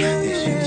也许